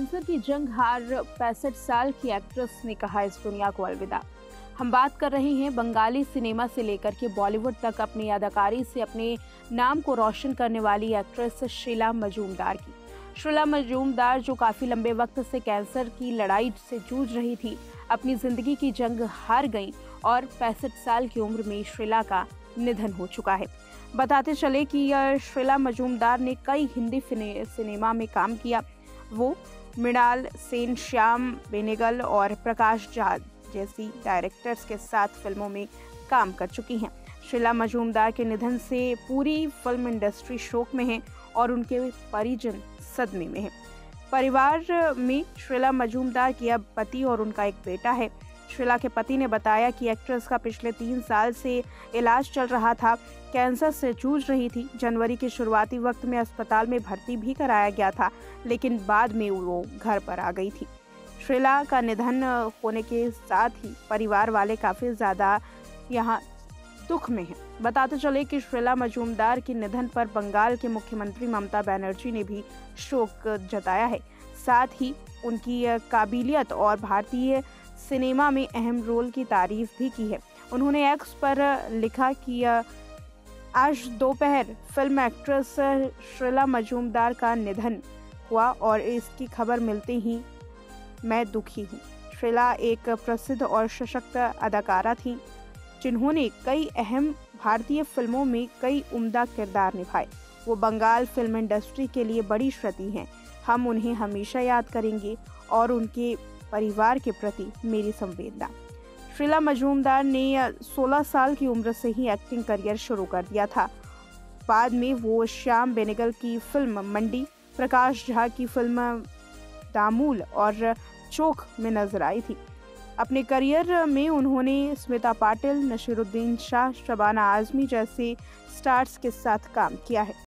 Cancer की जंग हार पैंसठ साल की एक्ट्रेस ने कहा इस दुनिया को अलविदा। हम बात कर रहे हैं बंगाली सिनेमा से लेकर के बॉलीवुड तक अपनी अदाकारी से अपने नाम को रोशन करने वाली एक्ट्रेस शीला मजूमदार की। शीला मजूमदार जो काफ़ी लंबे वक्त से कैंसर की लड़ाई से जूझ रही थी, अपनी ज़िंदगी की जंग हार गई और पैंसठ साल की उम्र में शीला का निधन हो चुका है। बताते चले कि शीला मजूमदार ने कई हिंदी सिनेमा में काम किया। वो मृणाल, सेन, श्याम, बेनेगल और प्रकाश झा जैसी डायरेक्टर्स के साथ फ़िल्मों में काम कर चुकी हैं। शीला मजूमदार के निधन से पूरी फ़िल्म इंडस्ट्री शोक में है और उनके परिजन सदमे में हैं। परिवार में शीला मजूमदार की अब पति और उनका एक बेटा है। शीला के पति ने बताया कि एक्ट्रेस का पिछले तीन साल से इलाज चल रहा था। कैंसर से जूझ रही थी। जनवरी के शुरुआती वक्त में अस्पताल में भर्ती भी कराया गया था, लेकिन बाद में वो घर पर आ गई थी। शीला का निधन होने के साथ ही परिवार वाले काफ़ी ज़्यादा यहाँ दुख में हैं। बताते चले कि शीला मजूमदार के निधन पर बंगाल के मुख्यमंत्री ममता बनर्जी ने भी शोक जताया है। साथ ही उनकी काबिलियत और भारतीय सिनेमा में अहम रोल की तारीफ़ भी की है। उन्होंने एक्स पर लिखा कि आज दोपहर फ़िल्म एक्ट्रेस श्रीला मजूमदार का निधन हुआ और इसकी खबर मिलते ही मैं दुखी हूँ। श्रीला एक प्रसिद्ध और सशक्त अदाकारा थी, जिन्होंने कई अहम भारतीय फ़िल्मों में कई उम्दा किरदार निभाए। वो बंगाल फ़िल्म इंडस्ट्री के लिए बड़ी क्षति हैं। हम उन्हें हमेशा याद करेंगे और उनके परिवार के प्रति मेरी संवेदना। शीला मजूमदार ने 16 साल की उम्र से ही एक्टिंग करियर शुरू कर दिया था। बाद में वो श्याम बेनेगल की फ़िल्म मंडी, प्रकाश झा की फ़िल्म दामूल और चोख में नज़र आई थी। अपने करियर में उन्होंने स्मिता पाटिल नशीरुद्दीन शाह, शबाना आजमी जैसे स्टार्स के साथ काम किया है।